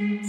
Oh.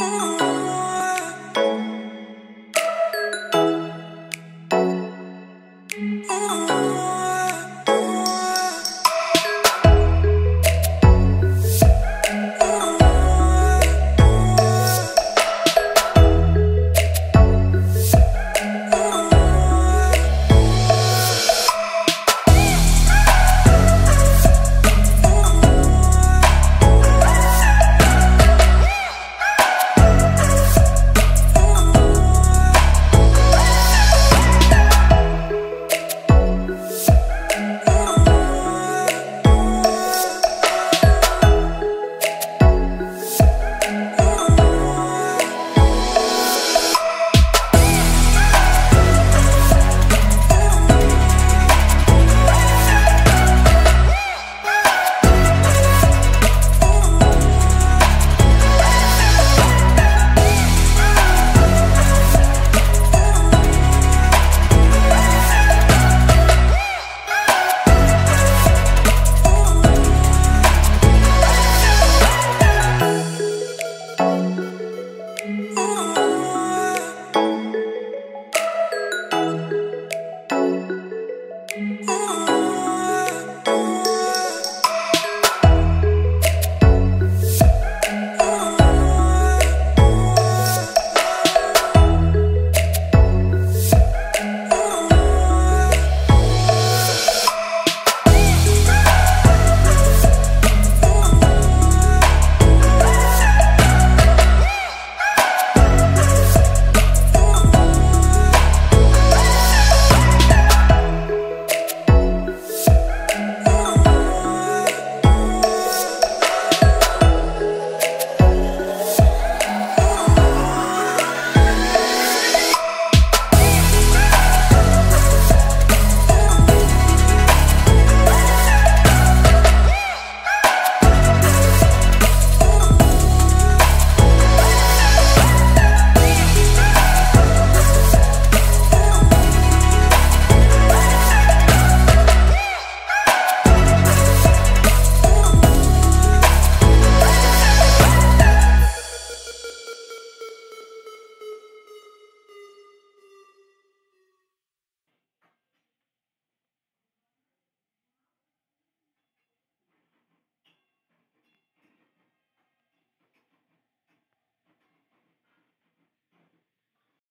Música